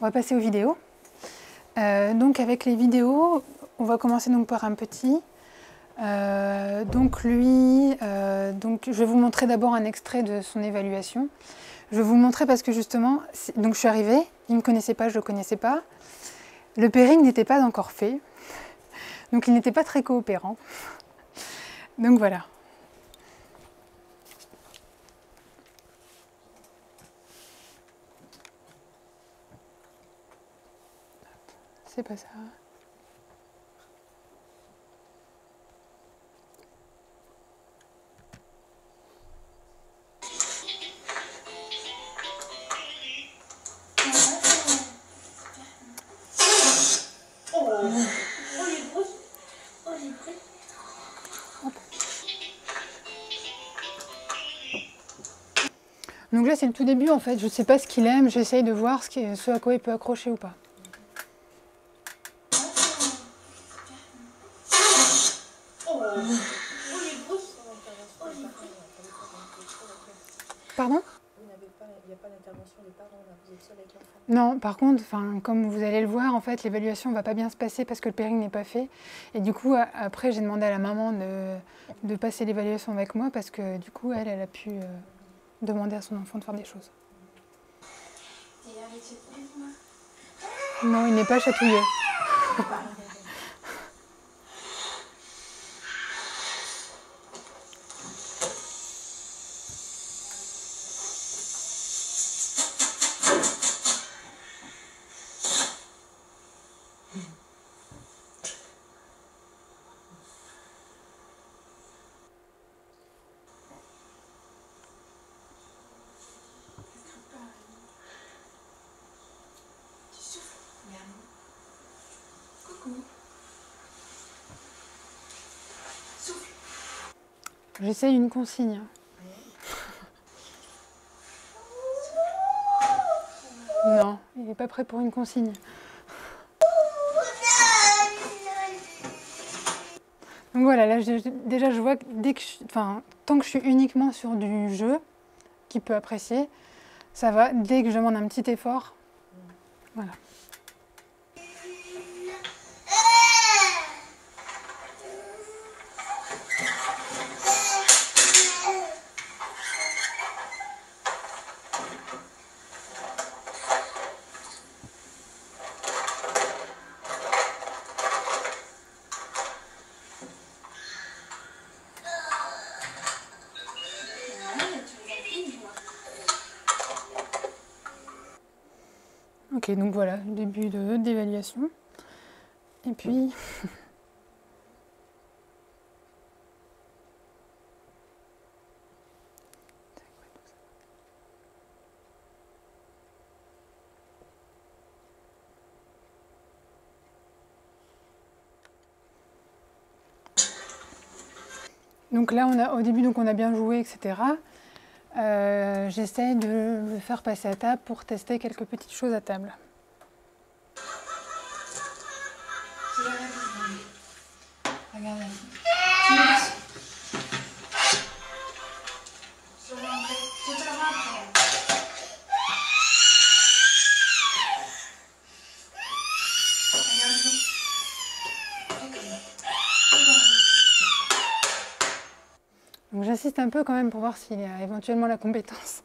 On va passer aux vidéos. Euh, donc avec les vidéos, on va commencer donc par un petit. Euh, donc lui, euh, donc je vais vous montrer d'abord un extrait de son évaluation. Je vais vous montrer parce que justement, donc je suis arrivée, il ne me connaissait pas, je ne le connaissais pas. Le pairing n'était pas encore fait, donc il n'était pas très coopérant. Donc voilà. Pas ça. Donc là, c'est le tout début en fait. Je ne sais pas ce qu'il aime, j'essaye de voir ce, qui ce à quoi il peut accrocher ou pas. Pardon Il n'y a pas d'intervention des parents là, vous êtes seul avec l'enfant Non, par contre, comme vous allez le voir, en fait, l'évaluation ne va pas bien se passer parce que le pairing n'est pas fait. Et du coup, après, j'ai demandé à la maman de, de passer l'évaluation avec moi parce que du coup, elle, elle a pu euh, demander à son enfant de faire des choses. Non, il n'est pas chatouilleux. J'essaye une consigne. Non, il n'est pas prêt pour une consigne. Donc voilà, là déjà je vois que dès que enfin, tant que je suis uniquement sur du jeu, qui peut apprécier, ça va. Dès que je demande un petit effort, voilà. Donc voilà, début d'évaluation. Et puis... Donc là, on a, au début, donc on a bien joué, etc. Euh, j'essaie de le faire passer à table pour tester quelques petites choses à table. Un peu quand même pour voir s'il y a éventuellement la compétence.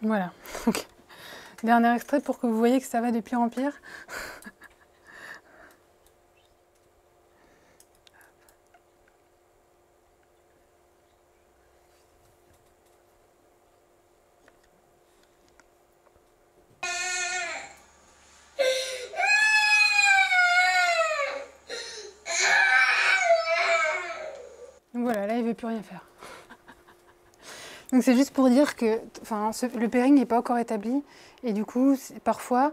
Voilà. Dernier extrait pour que vous voyez que ça va de pire en pire. voilà, là il ne veut plus rien faire. Donc c'est juste pour dire que le pairing n'est pas encore établi et du coup parfois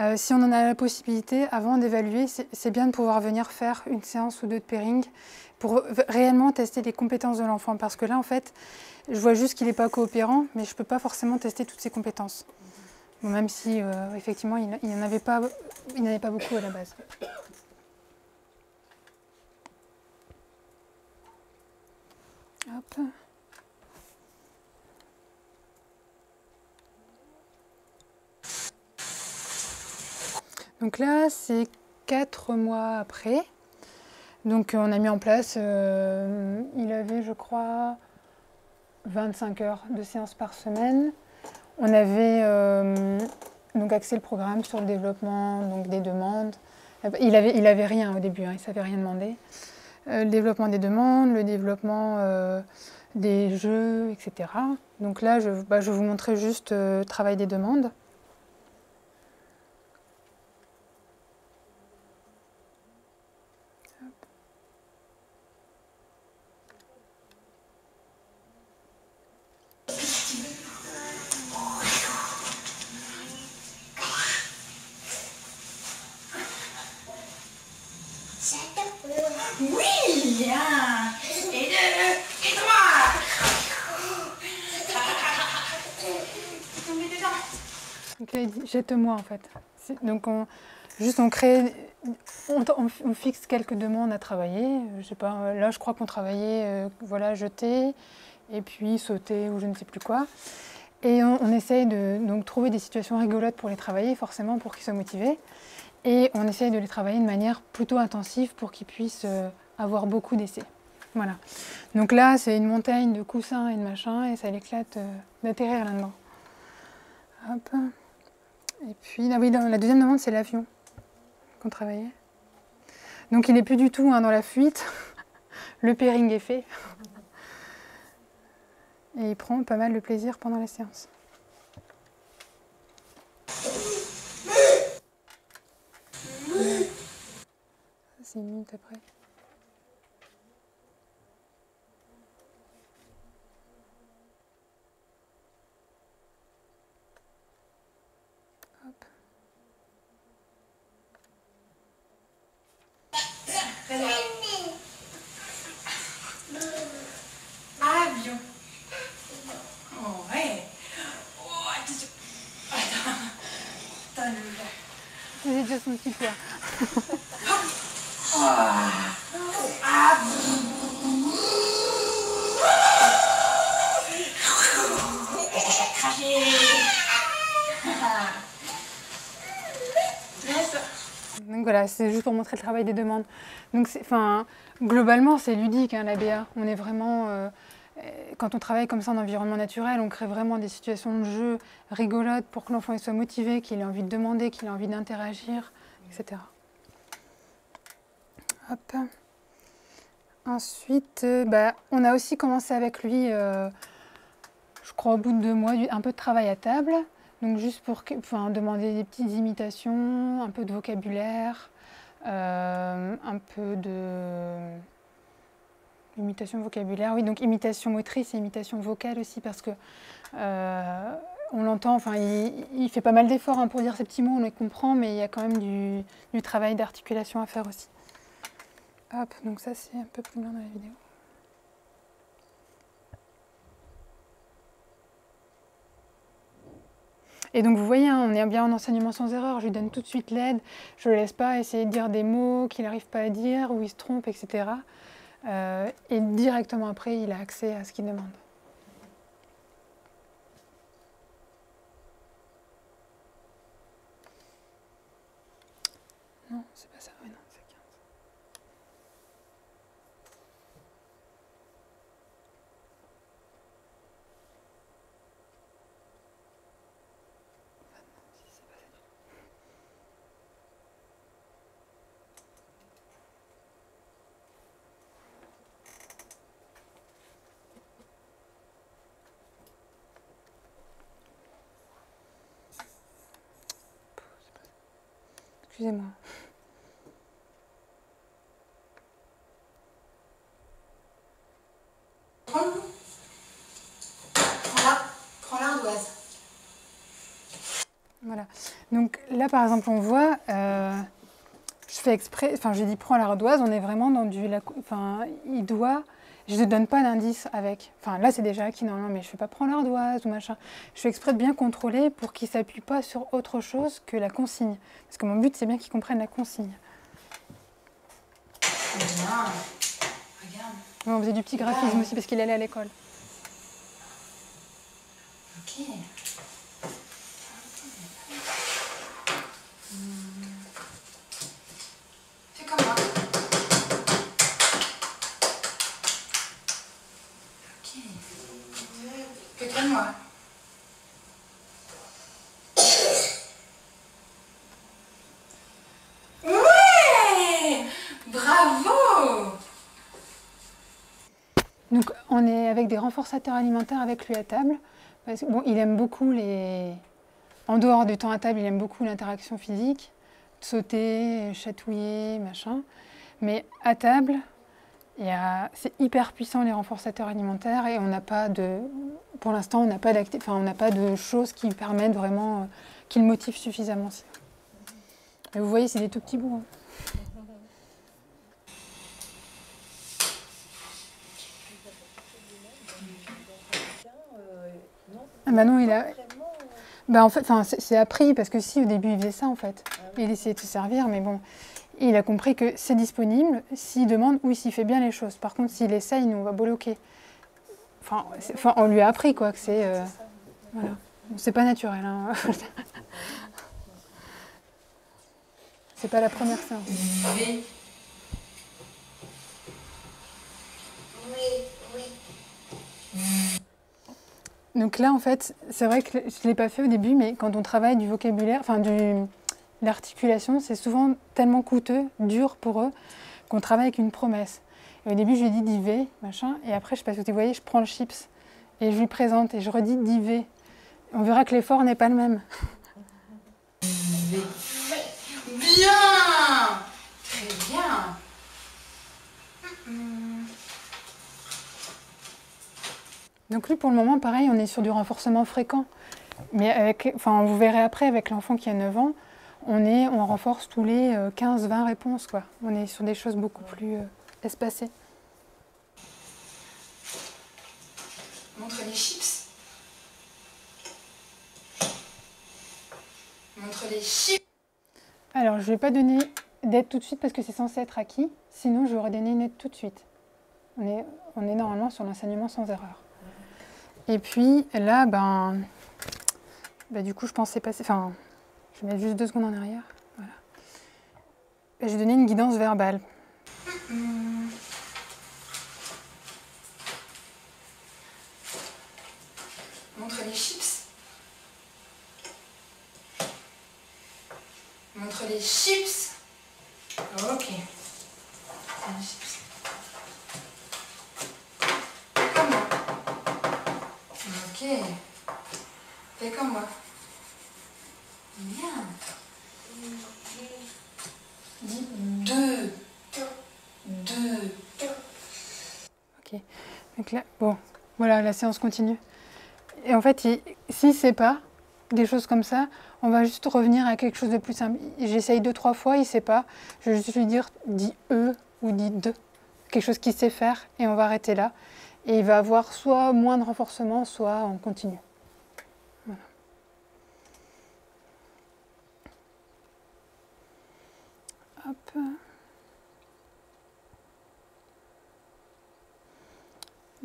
euh, si on en a la possibilité avant d'évaluer c'est bien de pouvoir venir faire une séance ou deux de pairing pour réellement tester les compétences de l'enfant. Parce que là, en fait, je vois juste qu'il n'est pas coopérant, mais je ne peux pas forcément tester toutes ses compétences. même si, euh, effectivement, il n'en avait, avait pas beaucoup à la base. Hop. Donc là, c'est quatre mois après. Donc on a mis en place, euh, il avait je crois 25 heures de séance par semaine. On avait euh, axé le programme sur le développement donc, des demandes. Il avait, il avait rien au début, hein, il ne savait rien demander. Euh, le développement des demandes, le développement des jeux, etc. Donc là, je, bah, je vous montrer juste le travail des demandes. Jette-moi en fait. Donc on, juste on crée, on, fixe quelques demandes à travailler. Je sais pas, là je crois qu'on travaillait, euh, voilà, jeter et puis sauter ou je ne sais plus quoi. Et on, essaye de donc, trouver des situations rigolotes pour les travailler, forcément pour qu'ils soient motivés. Et on essaye de les travailler de manière plutôt intensive pour qu'ils puissent euh, avoir beaucoup d'essais. Voilà. Donc là, c'est une montagne de coussins et de machins, et ça l'éclate euh, d'atterrir là-dedans. Hop. Et puis, ah la deuxième demande, c'est l'avion qu'on travaillait. Donc il n'est plus du tout hein, dans la fuite. Le pairing est fait. Et il prend pas mal de plaisir pendant la séance. C'est une minute après. Ah, avion. Ouais. Oh, attention. Attends. Attends, Les yeux sont petits poids. oh. Ah. Ça craché. Donc voilà, c'est juste pour montrer le travail des demandes. Donc enfin, globalement, c'est ludique, hein, la BA. On est vraiment... Euh, quand on travaille comme ça en environnement naturel, on crée vraiment des situations de jeu rigolotes pour que l'enfant soit motivé, qu'il ait envie de demander, qu'il ait envie d'interagir, etc. Hop. Ensuite, euh, bah, on a aussi commencé avec lui, euh, je crois au bout de deux mois, un peu de travail à table. Donc juste pour enfin, demander des petites imitations, un peu de vocabulaire, euh, un peu de... Imitation vocabulaire, oui, donc imitation motrice et imitation vocale aussi, parce que on l'entend, enfin, il, fait pas mal d'efforts hein, pour dire ces petits mots, on les comprend, mais il y a quand même du travail d'articulation à faire aussi. Hop, donc ça c'est un peu plus loin dans la vidéo. Et donc vous voyez, hein, on est bien en enseignement sans erreur, je lui donne tout de suite l'aide, je ne le laisse pas essayer de dire des mots qu'il n'arrive pas à dire, ou il se trompe, etc. Euh, et directement après, il a accès à ce qu'il demande. Excusez-moi. Prends l'ardoise. Voilà. Donc là, par exemple, on voit, euh, je fais exprès, enfin je lui dis prends l'ardoise, on est vraiment dans du, enfin il doit, je ne donne pas d'indice avec. Enfin là c'est déjà acquis, non, non mais je fais pas prendre l'ardoise ou machin. Je fais exprès de bien contrôler pour qu'il s'appuie pas sur autre chose que la consigne. Parce que mon but c'est bien qu'il comprenne la consigne. Regarde. on faisait du petit graphisme aussi parce qu'il allait à l'école. Ok. Avec des renforçateurs alimentaires avec lui à table. bon, il aime beaucoup les... En dehors du temps à table, il aime beaucoup l'interaction physique, sauter, chatouiller, machin. Mais à table, c'est hyper puissant les renforçateurs alimentaires et on n'a pas de, pour l'instant, on n'a pas enfin, on pas de choses qui permettent vraiment, euh, qui le motivent suffisamment. Mais vous voyez, c'est des tout petits bouts. Hein. Ah bah non, il a. Bah en fait, c'est appris parce que si au début il faisait ça en fait, il essayait de se servir, mais bon, il a compris que c'est disponible s'il demande ou s'il fait bien les choses. Par contre, s'il essaye, nous, on va bloquer. Enfin, enfin, on lui a appris quoi, que c'est. Euh, voilà. C'est pas naturel. Hein. c'est pas la première séance. Donc là, en fait, c'est vrai que je ne l'ai pas fait au début, mais quand on travaille du vocabulaire, enfin du, l'articulation, c'est souvent tellement coûteux, dur pour eux, qu'on travaille avec une promesse. Et au début, je lui dis d'y machin, et après, je sais pas si vous voyez, je prends le chips et je lui présente et je redis d'y On verra que l'effort n'est pas le même. Bien Très bien Donc lui, pour le moment, pareil, on est sur du renforcement fréquent. Mais avec, enfin, vous verrez après avec l'enfant qui a 9 ans, on, est, on renforce tous les 15-20 euh, réponses. Quoi. On est sur des choses beaucoup plus euh, espacées. Montre les chips. Montre les chips. Alors, je ne vais pas donner d'aide tout de suite parce que c'est censé être acquis. Sinon, je vais redonner une aide tout de suite. On est, on est normalement sur l'enseignement sans erreur. Et puis là, ben, ben du coup, je pensais passer. Enfin, je mets juste deux secondes en arrière. Voilà. J'ai donné une guidance verbale les chips. Montre les chips. Ok. Les chips. Comme moi. Ok. Fais comme moi. Bien. Dis deux. Deux. Ok. Donc là, bon, la séance continue. Et en fait, s'il ne sait pas des choses comme ça, on va juste revenir à quelque chose de plus simple. J'essaye deux, trois fois, il sait pas. Je vais juste lui dire, dis e ou dis de. Quelque chose qu'il sait faire et on va arrêter là. Et il va avoir soit moins de renforcement, soit on continue.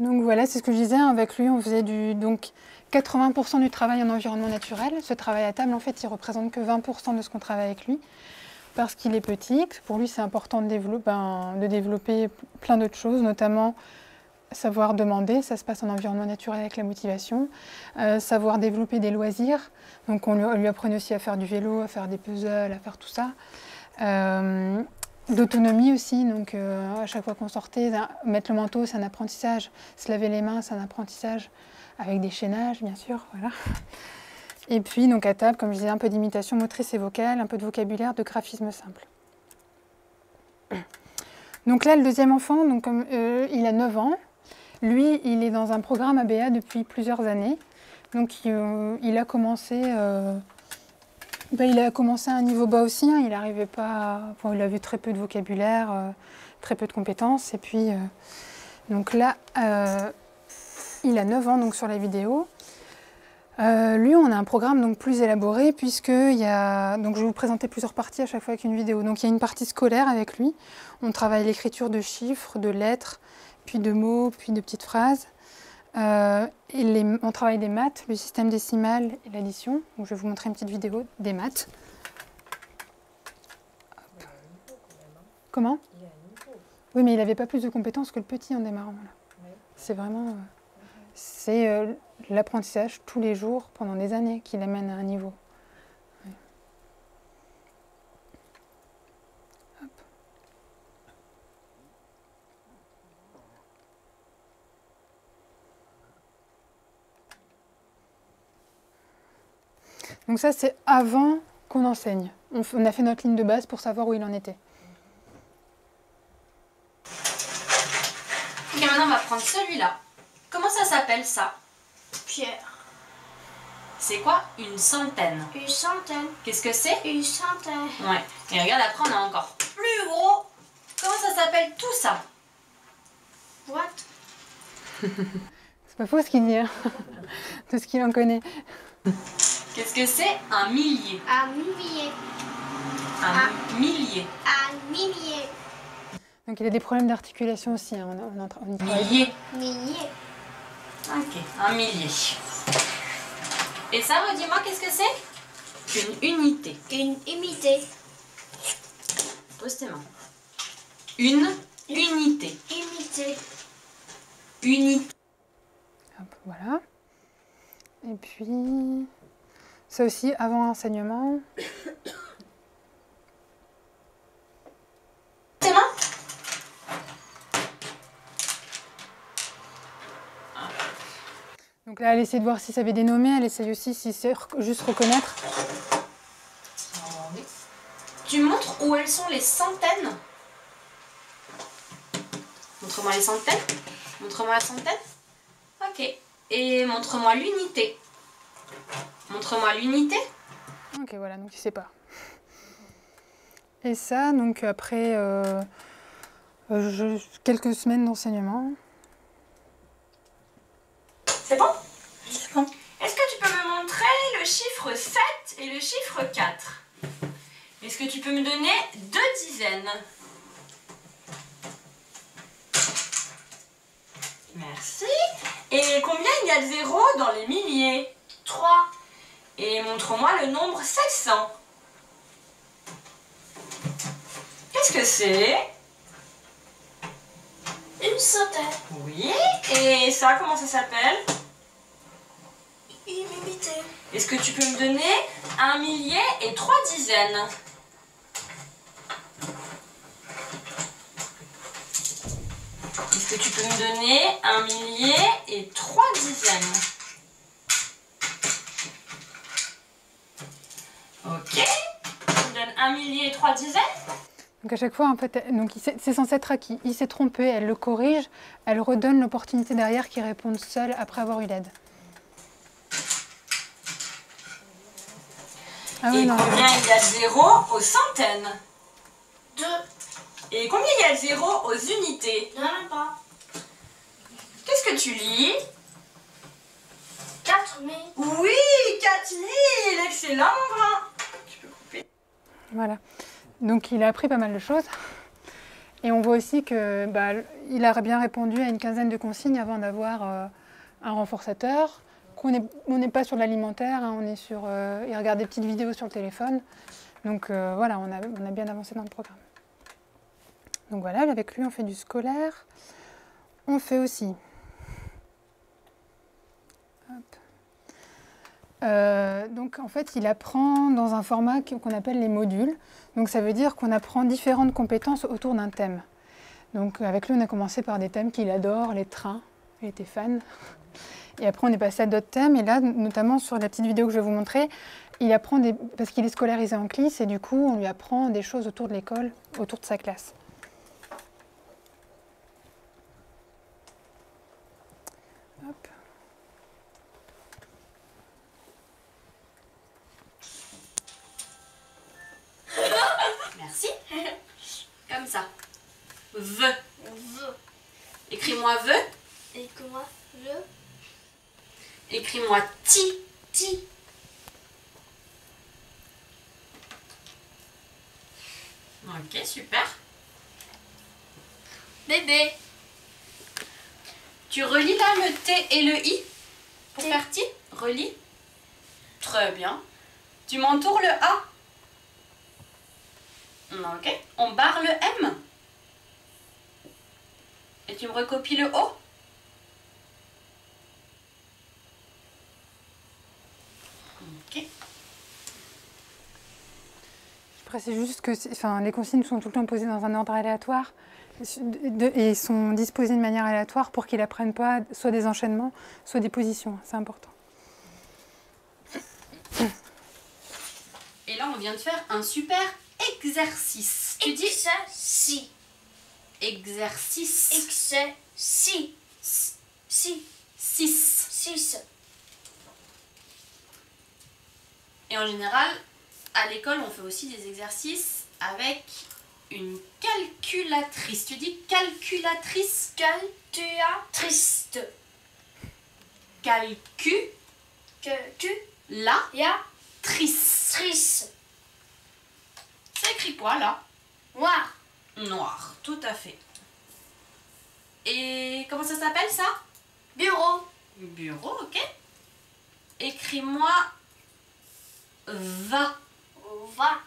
Donc voilà, c'est ce que je disais, avec lui on faisait du donc 80% du travail en environnement naturel. Ce travail à table en fait il représente que 20% de ce qu'on travaille avec lui parce qu'il est petit. Pour lui c'est important de développer, ben, de développer plein d'autres choses, notamment savoir demander, ça se passe en environnement naturel avec la motivation, euh, savoir développer des loisirs, donc on lui, apprenait aussi à faire du vélo, à faire des puzzles, à faire tout ça. Euh, D'autonomie aussi, donc euh, à chaque fois qu'on sortait, mettre le manteau, c'est un apprentissage, se laver les mains, c'est un apprentissage, avec des chaînages, bien sûr. Et puis, donc à table, comme je disais, un peu d'imitation motrice et vocale, un peu de vocabulaire, de graphisme simple. Donc là, le deuxième enfant, euh, il a 9 ans. Lui, il est dans un programme ABA depuis plusieurs années. Donc il, euh, a commencé bah, il a commencé à un niveau bas aussi. hein. Il arrivait pas. Bon, il a vu très peu de vocabulaire, euh, très peu de compétences. Et puis, euh, donc là, euh, il a 9 ans donc sur la vidéo. Lui, on a un programme donc plus élaboré puisque il y a donc je vais vous présenter plusieurs parties à chaque fois avec une vidéo. Donc il y a une partie scolaire avec lui. On travaille l'écriture de chiffres, de lettres, puis de mots, puis de petites phrases. Euh, on travaille des maths, le système décimal et l'addition. Je vais vous montrer une petite vidéo des maths. Comment? Oui, mais il n'avait pas plus de compétences que le petit en démarrant. C'est vraiment. euh, c'est euh, l'apprentissage tous les jours pendant des années qui l'amène à un niveau. Donc ça, c'est avant qu'on enseigne. On, a fait notre ligne de base pour savoir où il en était. Ok, maintenant on va prendre celui-là. Comment ça s'appelle ça? Pierre. C'est quoi? Une centaine. Une centaine. Qu'est-ce que c'est? Une centaine. Ouais. Et regarde, après on a encore plus gros. Comment ça s'appelle tout ça? What? C'est pas faux ce qu'il dit, hein. tout ce qu'il en connaît. Qu'est-ce que c'est? Un millier. Un millier. Un millier. Un millier. Donc il a des problèmes d'articulation aussi. hein. On, a- on, y. Millier. Millier. Ok, un millier. Et ça, redis-moi, qu'est-ce que c'est? Une unité. Une unité. Pose tes mains. Une unité. Unité. Unité. Hop, voilà. Et puis, ça aussi, avant l'enseignement. Tes mains Donc là, elle essaie de voir si ça avait des nommés. Elle essaye aussi si c'est juste reconnaître. Tu montres où elles sont les centaines? Montre-moi les centaines. Montre-moi la centaine. Ok. Et montre-moi l'unité. Montre-moi l'unité. Ok, voilà, donc il sait pas. Et ça, donc après euh, euh, je- quelques semaines d'enseignement. C'est bon? C'est bon. Est-ce que tu peux me montrer le chiffre 7 et le chiffre 4 Est-ce que tu peux me donner deux dizaines? Merci. Et combien il y a de zéros dans les milliers? 3. Et montre-moi le nombre 700. Qu'est-ce que c'est? Une centaine. Oui. Et ça, comment ça s'appelle? Une unité. Est-ce que tu peux me donner un millier et trois dizaines? Est-ce que tu peux me donner un millier et trois dizaines? Ok. Tu me donnes un millier et trois dizaines Donc à chaque fois, en fait, c'est censé être acquis. Il s'est trompé, elle le corrige, elle redonne l'opportunité derrière qu'il réponde seul après avoir eu l'aide. Ah oui, Et non. combien il y a de zéros aux centaines? 2. Et combien il y a de zéros aux unités? Il n'y en a pas. Qu'est-ce que tu lis? 4 mais. Oui, 4000 Excellent, mon grand Tu peux couper. Voilà. Donc il a appris pas mal de choses. Et on voit aussi que bah, a bien répondu à une quinzaine de consignes avant d'avoir euh, un renforçateur. On n'est pas sur l'alimentaire, hein, on est sur. euh, il regarde des petites vidéos sur le téléphone. Donc euh, voilà, on a, on a bien avancé dans le programme. Donc voilà, avec lui on fait du scolaire. On fait aussi. Hop. Euh, donc en fait, il apprend dans un format qu'on appelle les modules. Donc ça veut dire qu'on apprend différentes compétences autour d'un thème. Donc avec lui, on a commencé par des thèmes qu'il adore, les trains. Il était fan. Et après, on est passé à d'autres thèmes. Et là, notamment sur la petite vidéo que je vais vous montrer, il apprend des... parce qu'il est scolarisé en CLIS et du coup, on lui apprend des choses autour de l'école, autour de sa classe. Hop. Ici Comme ça. V. V. Écris-moi le Écris-moi ti. ti. Ok, super. Bébé. Tu relis là le T et le I pour T. faire ti? Relis. Très bien. Tu m'entoures le A. Ok. On barre le M. Tu me recopies le O. Ok. Je précise juste que c'est- enfin, les consignes sont tout le temps posées dans un ordre aléatoire et sont disposées de manière aléatoire pour qu'il n'apprenne pas soit des enchaînements, soit des positions. C'est important. Et là, on vient de faire un super exercice. Tu dis X, si. Exercice X, si. Si. 6. Six. Et en général, à l'école, on fait aussi des exercices avec une calculatrice. Tu dis calculatrice? Calculatrice. Calcu Que tu la y a trice. trice. C'est écrit quoi là? Noir. Noir, tout à fait. Et comment ça s'appelle ça? Bureau. Bureau, ok. Écris-moi va. Va.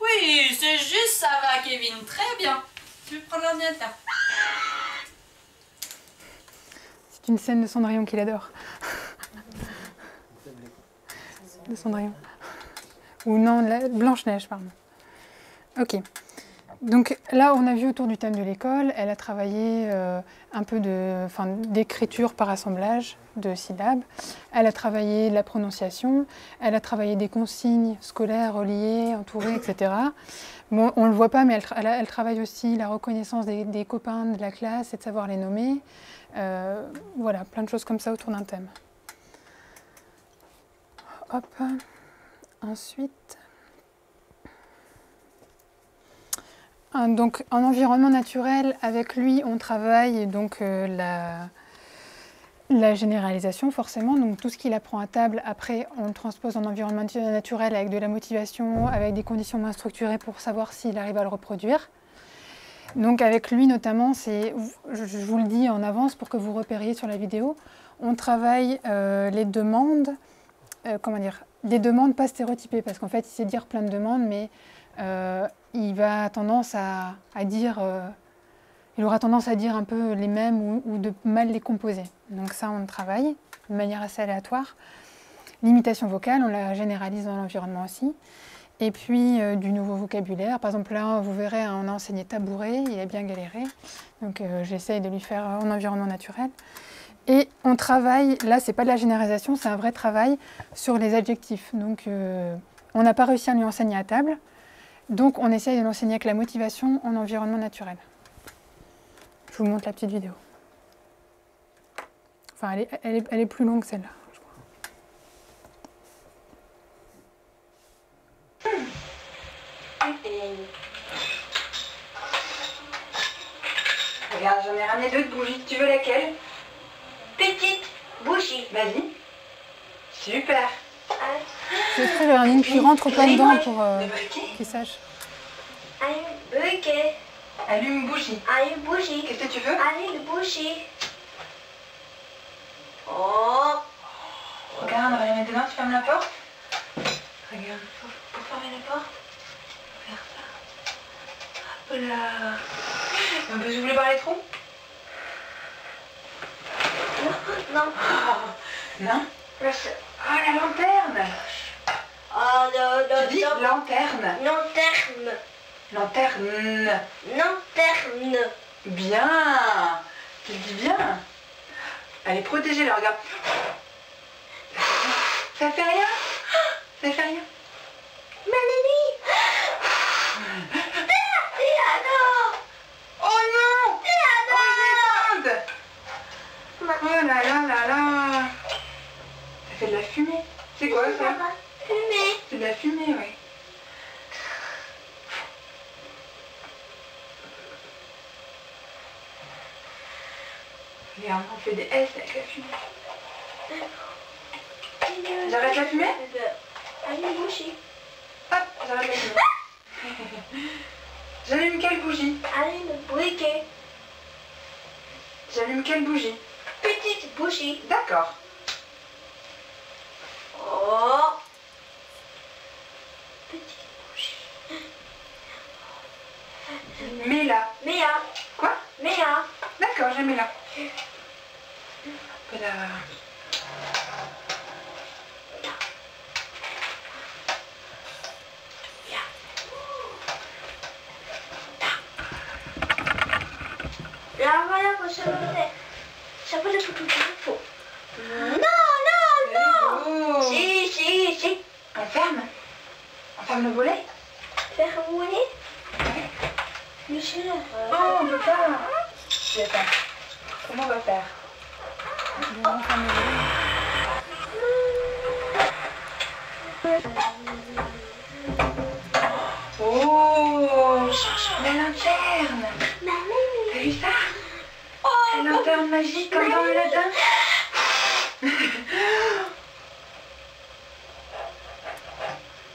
Oui, c'est juste ça va, Kevin. Très bien. Tu prends l'ordinateur? C'est une scène de Cendrillon qu'il adore. De Cendrillon. Ou non, la- Blanche-Neige, pardon. Ok. Donc là, on a vu autour du thème de l'école, elle a travaillé euh, un peu d'écriture par assemblage de syllabes. Elle a travaillé la prononciation. Elle a travaillé des consignes scolaires reliées, entourées, etc. Bon, on ne le voit pas, mais elle, travaille aussi la reconnaissance des, des copains de la classe et de savoir les nommer. Euh, voilà, plein de choses comme ça autour d'un thème. Hop. Ensuite. Donc, en environnement naturel, avec lui, on travaille donc euh, la, généralisation, forcément. Donc, tout ce qu'il apprend à table, après, on le transpose en environnement natu- naturel avec de la motivation, avec des conditions moins structurées pour savoir s'il arrive à le reproduire. Donc, avec lui, notamment, c'est, je je vous le dis en avance pour que vous repériez sur la vidéo, on travaille euh, les demandes, euh, comment dire, des demandes pas stéréotypées, parce qu'en fait, il sait dire plein de demandes, mais euh, il va tendance à, à dire, euh, il aura tendance à dire un peu les mêmes ou, de mal les composer. Donc ça, on travaille de manière assez aléatoire. L'imitation vocale, on la généralise dans l'environnement aussi. Et puis euh, du nouveau vocabulaire. Par exemple, là, vous verrez, hein, on a enseigné tabouret, il a bien galéré. Donc j'essaye de lui faire en environnement naturel. Et on travaille, là, c'est pas de la généralisation, c'est un vrai travail sur les adjectifs. Donc euh, on n'a pas réussi à lui enseigner à table. Donc on essaye de l'enseigner avec la motivation en environnement naturel. Je vous montre la petite vidéo. Enfin, elle est, plus longue celle-là. je crois. Regarde, j'en ai ramené deux de bougies. Tu veux laquelle? Petite bougie. Vas-y. Super. C'est exprès, j'ai une qui rentre pas dedans pour euh, Le briquet qu'il sache. Un briquet. Allume bougie. Une bougie. Qu'est-ce que tu veux? Une bougie. Oh. Regarde, on va les mettre dedans. Tu fermes la porte Regarde, pour, pour fermer la porte. Regarde ça. Hop là. On peut s'ouvrir par les trous? Non. Non Ah, la lanterne Oh non, Tu dis non, lanterne. Lanterne. Non terme. Bien. Tu le dis bien. Allez, protégez-la, regarde. Ça fait rien Ça fait rien Mélanie. Piano. Oh non Piano. Oh, j'ai peur. Oh là là là là Ça fait de la fumée. C'est quoi ça Fumée. C'est de la fumée, oui. Regarde, on fait des S avec la fumée. J'arrête la fumée Allez, bougie. Hop, j'arrête la fumée. J'allume quelle bougie Allez, le briquet. J'allume quelle bougie Petite bougie. D'accord. Oh. Petite bougie. Mets là. Méa. Quoi? Méa. D'accord, mets là. Voilà. Là, voilà, pour lever. Ça peut être tout le faux. Non, non, non. Oh. Si, si, si. On ferme? On ferme le volet? Faire Monsieur. Oh, on peut pas. Comment on va faire? Oh La lanterne. T'as vu ça? La lanterne magique comme dans Aladdin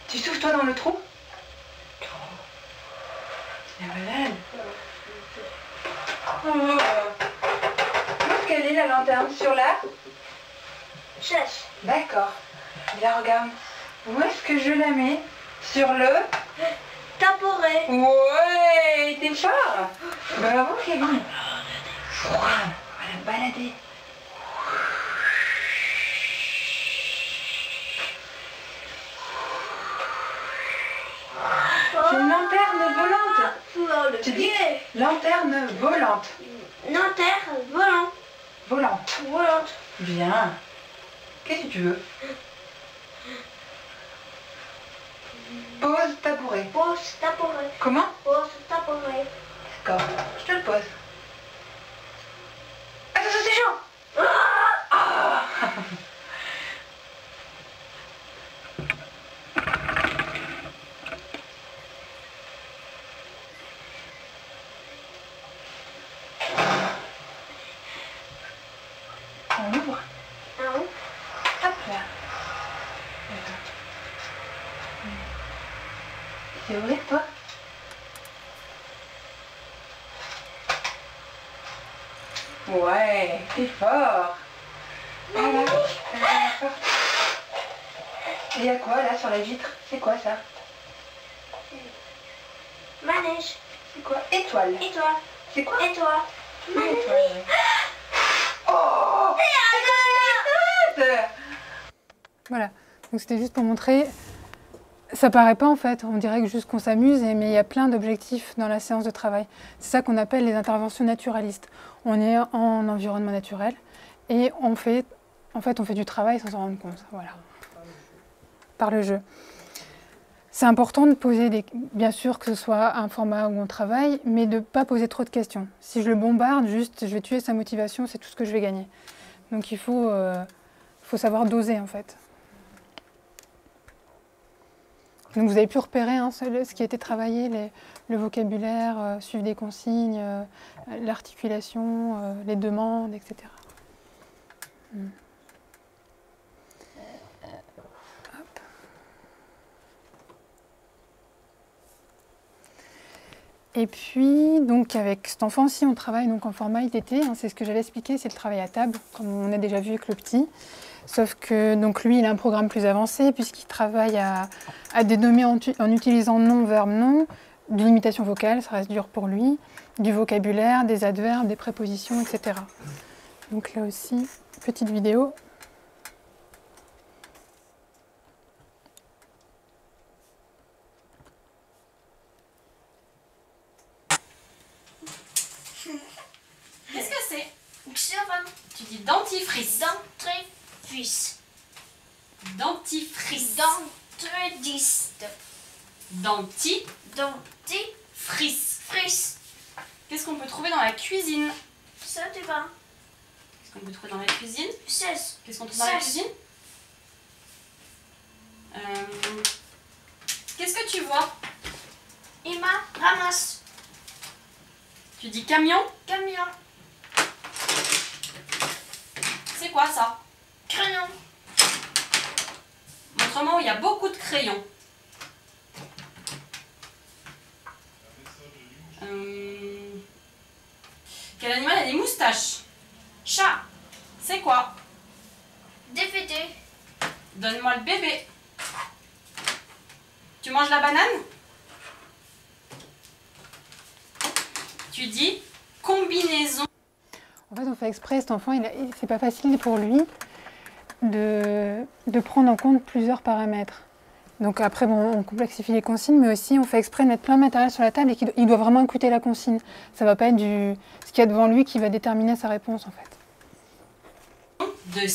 Tu souffles toi dans le trou? Oh Où est-ce qu'elle est la lanterne Sur la Cherche. D'accord. Bien regarde. Où est-ce que je la mets? Sur le Taporet. Ouais, t'es fort Bravo Kevin On va la balader. C'est une lanterne volante Pour le Tu dis pied. Lanterne volante. Nanterre, volant. Volante. Volante. Bien. Qu'est-ce que tu veux? Pose tabouret. Pose taporet. Comment? Pose taporet. D'accord, je te le pose. Attention, c'est chaud Ah On ouvre. Ah oui. Hop là. Attends. Tu sais ouvrir toi T'es fort. Ah. Et il y a quoi là sur la vitre? C'est quoi ça? Manège. C'est quoi? Étoile. Et toi C'est quoi? Et toi Une étoile, ouais. Oh Voilà. Donc c'était juste pour montrer. Ça paraît pas en fait, on dirait que juste qu'on s'amuse, mais il y a plein d'objectifs dans la séance de travail. C'est ça qu'on appelle les interventions naturalistes. On est en environnement naturel et on fait, en fait, on fait du travail sans s'en rendre compte. Voilà. Par le jeu. C'est important de poser des, bien sûr que ce soit un format où on travaille, mais de ne pas poser trop de questions. Si je le bombarde, juste, je vais tuer sa motivation, c'est tout ce que je vais gagner. Donc il faut, euh, faut savoir doser en fait. Donc vous avez pu repérer hein, ce, qui a été travaillé, le vocabulaire, euh, suivre des consignes, euh, l'articulation, euh, les demandes, etc. Hmm. Et puis, donc avec cet enfant-ci, on travaille donc en format ITT. hein, c'est ce que j'avais expliqué, c'est le travail à table, comme on a déjà vu avec le petit. Sauf que donc lui, il a un programme plus avancé puisqu'il travaille à, à dénommer en, en utilisant nom, verbe, nom, de l'imitation vocale, ça reste dur pour lui, du vocabulaire, des adverbes, des prépositions, etc. Donc là aussi, petite vidéo. Qu'est-ce que c'est Xérophone. Tu dis dentifrice. Dentifrice. Dentifrice. Dentiste. Dentifrice. Dentifrice. Qu'est-ce qu'on peut trouver dans la cuisine? Ça, tu vas. Qu'est-ce qu'on peut trouver dans la cuisine? Cesse. Qu'est-ce qu'on trouve dans la cuisine? Euh, que tu vois? Emma, ramasse. Tu dis camion? Camion. C'est quoi ça? Crayon. Où il y a beaucoup de crayons. Euh, Quel animal a des moustaches? Chat. C'est quoi? DVD. Donne-moi le bébé. Tu manges la banane? Tu dis combinaison. En fait, on fait exprès, cet enfant, il a- il- c'est pas facile pour lui de, de prendre en compte plusieurs paramètres. Donc après, bon, on complexifie les consignes, mais aussi on fait exprès de mettre plein de matériel sur la table et qu'il do- il doit vraiment écouter la consigne. Ça va pas être du, ce qu'il y a devant lui qui va déterminer sa réponse en fait. de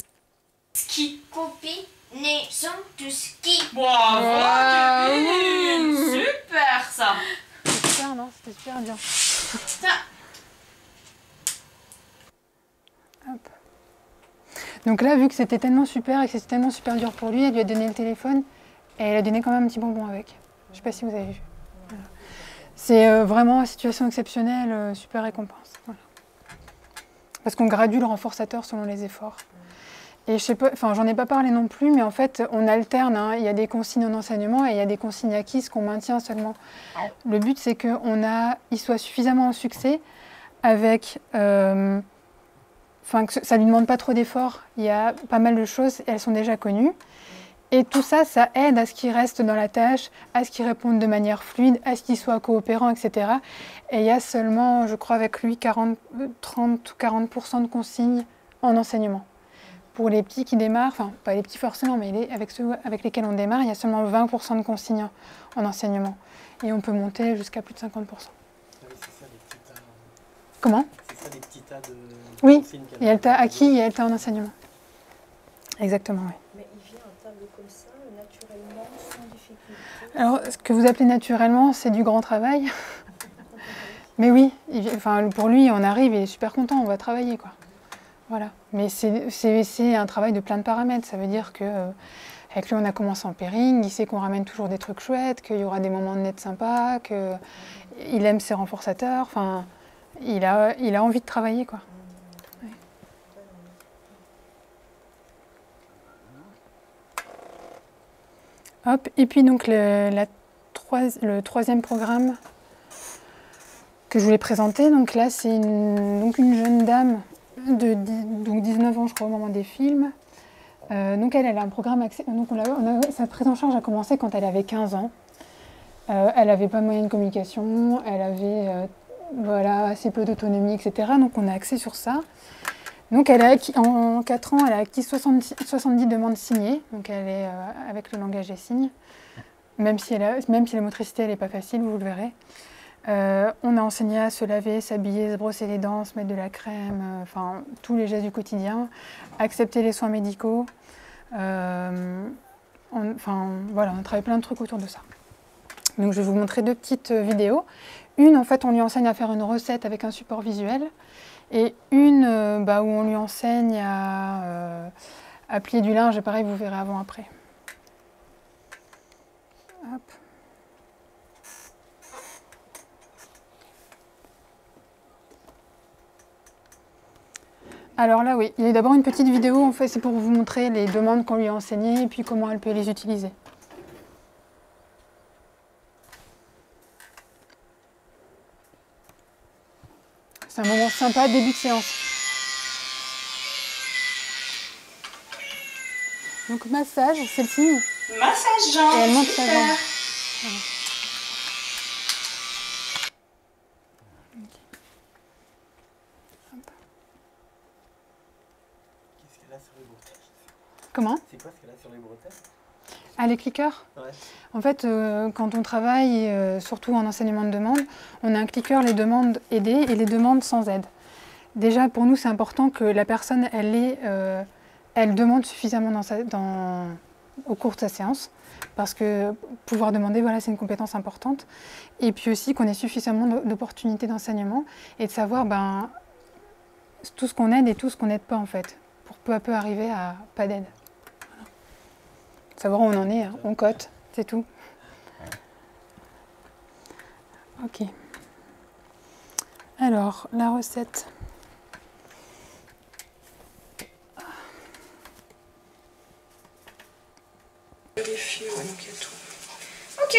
ski. Combinaison de ski. Bravo, Wow. Kevin Super ça C'était super, non C'était super bien. Tiens. Hop. Donc là, vu que c'était tellement super et que c'était tellement super dur pour lui, elle lui a donné le téléphone et elle a donné quand même un petit bonbon avec. Je sais pas si vous avez vu. Voilà. C'est euh, vraiment une situation exceptionnelle, euh, super récompense. Voilà. Parce qu'on gradue le renforçateur selon les efforts. Et je sais pas, enfin j'en ai pas parlé non plus, mais en fait on alterne. hein. Il y a des consignes en enseignement et il y a des consignes acquises qu'on maintient seulement. Le but c'est qu'on a, il soit suffisamment en succès avec euh, enfin que ça lui demande pas trop d'efforts. Il y a pas mal de choses, elles sont déjà connues. Et tout ça, ça aide à ce qu'il reste dans la tâche, à ce qu'il réponde de manière fluide, à ce qu'il soit coopérant, etc. Et il y a seulement, je crois, avec lui, 40, euh, 30 ou 40% de consignes en enseignement. Pour les petits qui démarrent, enfin, pas les petits forcément, mais avec ceux avec lesquels on démarre, il y a seulement 20% de consignes en enseignement. Et on peut monter jusqu'à plus de 50%. Ah oui, c'est ça, les petits tas. Comment C'est ça, les petits tas de. Oui, consignes qu'elle Et elle t'a a. acquis et elle t'a en enseignement. Exactement, oui. Mais il vient un tableau comme ça, naturellement, sans difficulté. Alors, ce que vous appelez naturellement, c'est du grand travail. Mais oui, il- enfin, pour lui, on arrive, il est super content, on va travailler. Quoi. Voilà. Mais c'est un travail de plein de paramètres. Ça veut dire que euh, avec lui, on a commencé en pairing, il sait qu'on ramène toujours des trucs chouettes, qu'il y aura des moments de net sympas, qu'il aime ses renforçateurs. Enfin, il a, il a envie de travailler. Quoi. Hop, et puis donc le, troisième programme que je voulais présenter, donc là c'est une, une jeune dame de dix- donc 19 ans je crois au moment des films. Euh, donc elle, a un programme, donc sa prise en charge a commencé quand elle avait 15 ans. Euh, elle n'avait pas de moyens de communication, elle avait euh, voilà, assez peu d'autonomie, etc. Donc on a axé sur ça. Donc elle a en 4 ans, elle a acquis 70, 70 demandes signées, donc elle est euh, avec le langage des signes, même si, même si la motricité n'est pas facile, vous le verrez. Euh, on a enseigné à se laver, s'habiller, se brosser les dents, se mettre de la crème, euh, enfin tous les gestes du quotidien, accepter les soins médicaux. Enfin voilà, on a travaillé plein de trucs autour de ça. Donc je vais vous montrer deux petites vidéos. Une, en fait, on lui enseigne à faire une recette avec un support visuel. Et une euh, bah, où on lui enseigne à, euh, à plier du linge. Et pareil, vous verrez avant-après. Alors là, oui, il y a d'abord une petite vidéo, en fait, c'est pour vous montrer les demandes qu'on lui a enseignées et puis comment elle peut les utiliser. C'est un moment sympa, début de séance. Donc massage, c'est le signe. Massage Jean. Et elle monte sa jambe. Qu'est-ce qu'elle a sur les bretelles? Comment? C'est quoi ce qu'elle a sur les bretelles? Ah, les cliqueurs Ouais. En fait, euh, quand on travaille, euh, surtout en enseignement de demande, on a un cliqueur les demandes aidées et les demandes sans aide. Déjà, pour nous, c'est important que la personne, elle, euh, elle demande suffisamment dans sa- dans- au cours de sa séance, parce que pouvoir demander, voilà, c'est une compétence importante. Et puis aussi qu'on ait suffisamment d'o- d'opportunités d'enseignement et de savoir ben, tout ce qu'on aide et tout ce qu'on n'aide pas, en fait, pour peu à peu arriver à pas d'aide. Savoir où on en est, hein. on cote, c'est tout. Ok. Alors, la recette. Ok,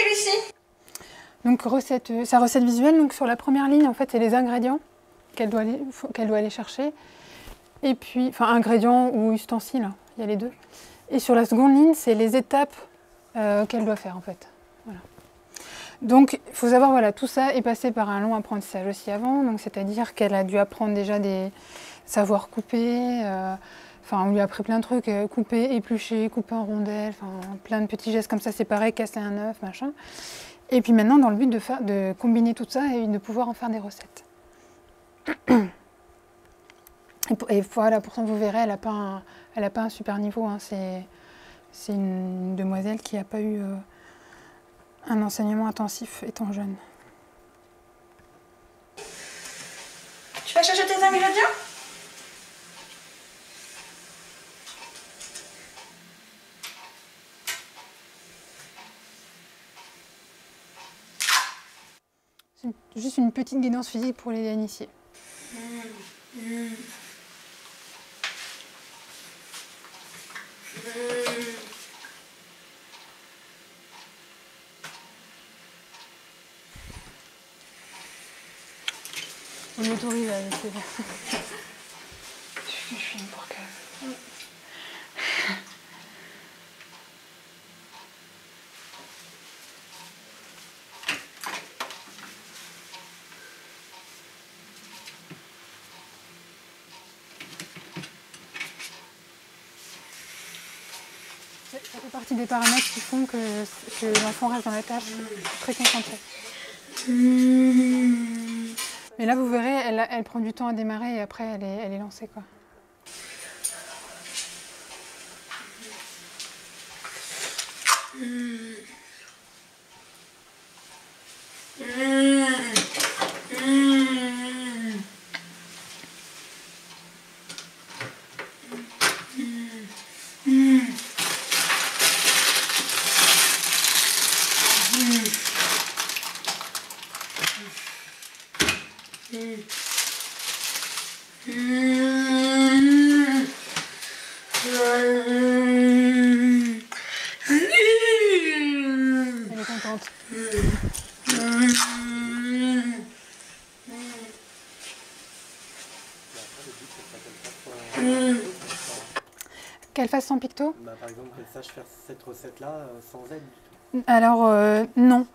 Lucie. Donc, recette, euh, sa recette visuelle, donc sur la première ligne, en fait, c'est les ingrédients qu'elle doit, doit aller chercher. Et puis, enfin, ingrédients ou ustensiles, hein, il y a les deux. Et sur la seconde ligne, c'est les étapes euh, qu'elle doit faire, en fait. Donc, il faut savoir, voilà, tout ça est passé par un long apprentissage aussi avant. Donc, c'est-à-dire qu'elle a dû apprendre déjà des savoirs couper. euh, Enfin, on lui a appris plein de trucs, euh, couper, éplucher, couper en rondelles, enfin, plein de petits gestes comme ça, c'est pareil, casser un œuf, machin. Et puis maintenant, dans le but de, de combiner tout ça et de pouvoir en faire des recettes. Et voilà, pourtant, vous verrez, elle n'a pas, un- elle a pas un super niveau. hein, C'est une demoiselle qui n'a pas eu euh, un enseignement intensif étant jeune. Tu vas chercher tes ingrédients? C'est juste une petite guidance physique pour les initiés. On m'autorise à laisser faire. Je suis une pour que- Ça fait partie des paramètres qui font que, que l'enfant reste dans la tâche très concentré. Mais là, vous verrez, elle, prend du temps à démarrer et après, elle est, elle est lancée. Quoi. Elle est contente. Qu'elle fasse son picto Bah, par exemple, qu'elle sache faire cette recette-là euh, sans aide du tout. Alors, euh, non.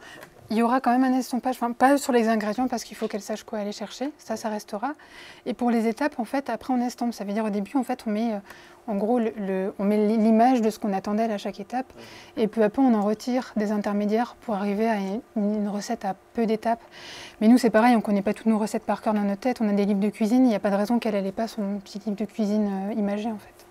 Il y aura quand même un estompage, enfin, pas sur les ingrédients parce qu'il faut qu'elle sache quoi aller chercher, ça, ça restera. Et pour les étapes, en fait, après on estompe. Ça veut dire au début, en fait, on met, euh, en gros, le, le- on met l'image de ce qu'on attendait à chaque étape. Et peu à peu, on en retire des intermédiaires pour arriver à une, une recette à peu d'étapes. Mais nous, c'est pareil, on ne connaît pas toutes nos recettes par cœur dans notre tête. On a des livres de cuisine, il n'y a pas de raison qu'elle n'ait pas son petit livre de cuisine imagé, en fait.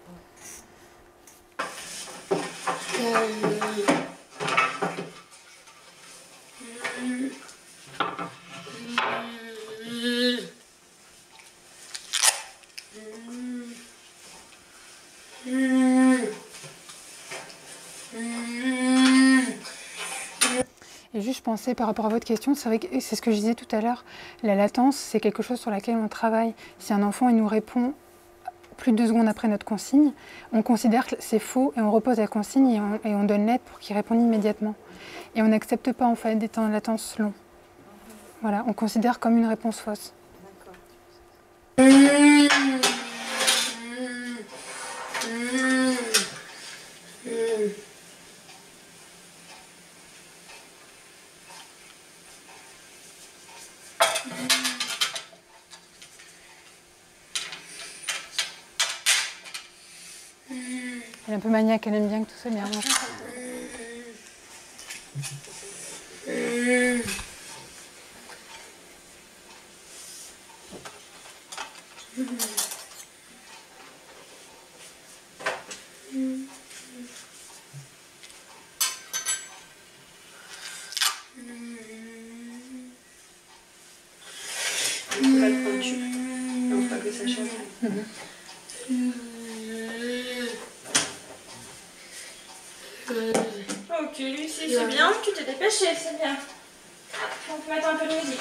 Et juste, je pensais par rapport à votre question, c'est vrai que c'est ce que je disais tout à l'heure, la latence, c'est quelque chose sur laquelle on travaille. Si un enfant il nous répond plus de deux secondes après notre consigne, on considère que c'est faux et on repose la consigne et on, donne l'aide pour qu'il réponde immédiatement. Et on n'accepte pas en fait des temps de latence longs. Voilà, on considère comme une réponse fausse. Peu maniaque, elle aime bien que tout soit bien le que ça change. Ok, Lucie, c'est bien. Tu t'es dépêchée, c'est bien. On peut mettre un peu de musique.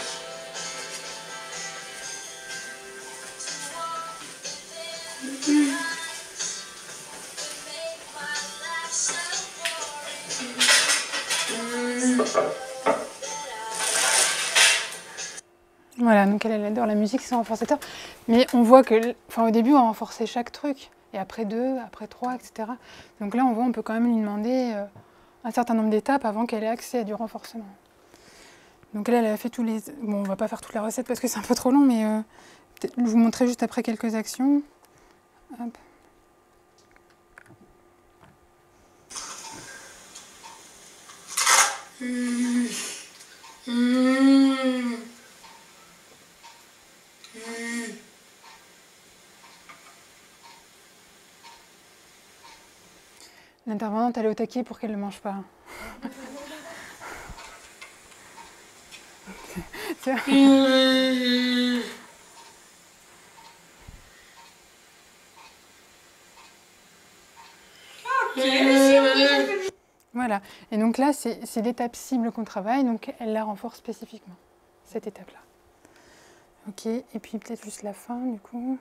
Voilà, donc elle, adore la musique, c'est renforçateur. Mais on voit que, enfin, au début, on renforçait chaque truc. Et après deux, après trois, etc. Donc là, on voit, on peut quand même lui demander euh, un certain nombre d'étapes avant qu'elle ait accès à du renforcement. Donc là, elle a fait tous les. Bon, on va pas faire toute la recette parce que c'est un peu trop long, mais euh, je vous montrer juste après quelques actions. Hop. L'intervenante, elle est au taquet pour qu'elle ne mange pas. Voilà. Et donc là, c'est l'étape cible qu'on travaille, donc elle la renforce spécifiquement, cette étape-là. Ok, et puis peut-être juste la fin, du coup.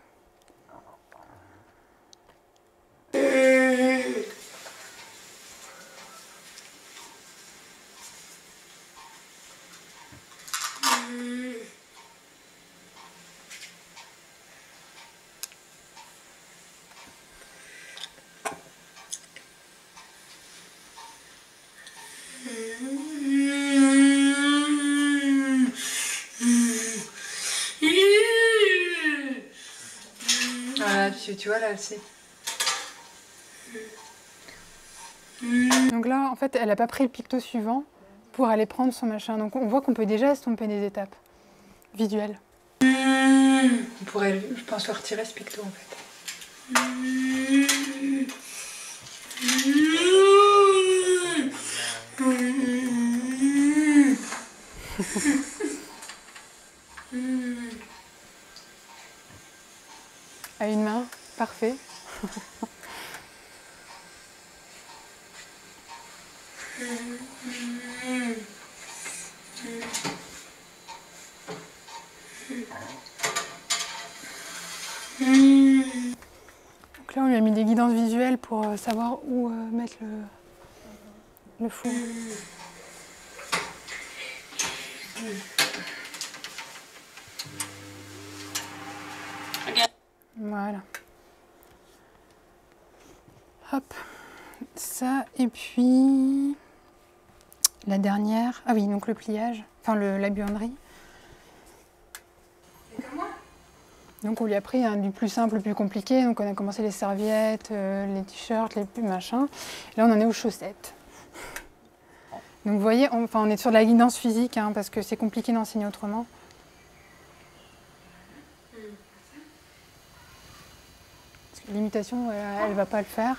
Voilà, tu, vois là, elle sait. Donc là, en fait, elle n'a pas pris le picto suivant pour aller prendre son machin. Donc on voit qu'on peut déjà estomper des étapes visuelles. On pourrait, je pense, le retirer ce picto en fait. À une main, parfait. Donc là, on lui a mis des guidances visuelles pour euh, savoir où euh, mettre le, le four. Voilà. Hop. Ça, et puis la dernière. Ah oui, donc le pliage, enfin le, la buanderie. Donc on lui a pris du plus simple au plus compliqué. Donc on a commencé les serviettes, euh, les t-shirts, les plus machins. Là on en est aux chaussettes. Donc vous voyez, on, enfin, on est sur de la guidance physique hein, parce que c'est compliqué d'enseigner autrement. Parce que L'imitation, elle ne va pas le faire.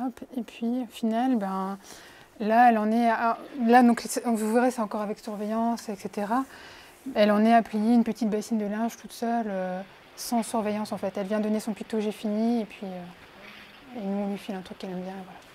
Hop, et puis au final, ben, là, elle en est à, là, donc, vous verrez, c'est encore avec surveillance, etc. Elle en est à plier une petite bassine de linge toute seule, euh, sans surveillance en fait. Elle vient donner son picto, j'ai fini, et puis euh, nous, on lui file un truc qu'elle aime bien. Voilà.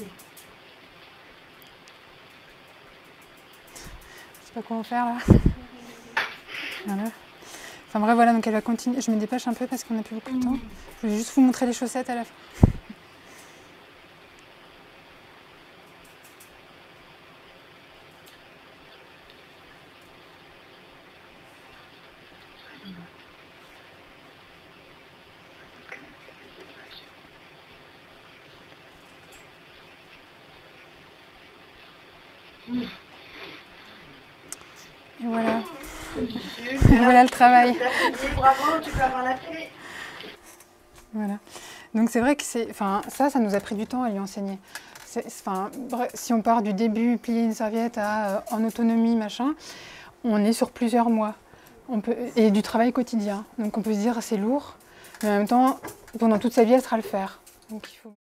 Je sais pas comment faire là. Enfin bref, voilà, donc elle va continuer. Je me dépêche un peu parce qu'on n'a plus beaucoup de temps. Je vais juste vous montrer les chaussettes à la fin. Et voilà. Voilà le travail. Bravo, tu peux avoir la clé. Voilà. Donc c'est vrai que c'est, enfin, ça, ça nous a pris du temps à lui enseigner. Enfin, si on part du début, plier une serviette à euh, en autonomie, machin, on est sur plusieurs mois. On peut, et du travail quotidien. Donc on peut se dire c'est lourd, mais en même temps, pendant toute sa vie, elle sera le faire. Donc il faut...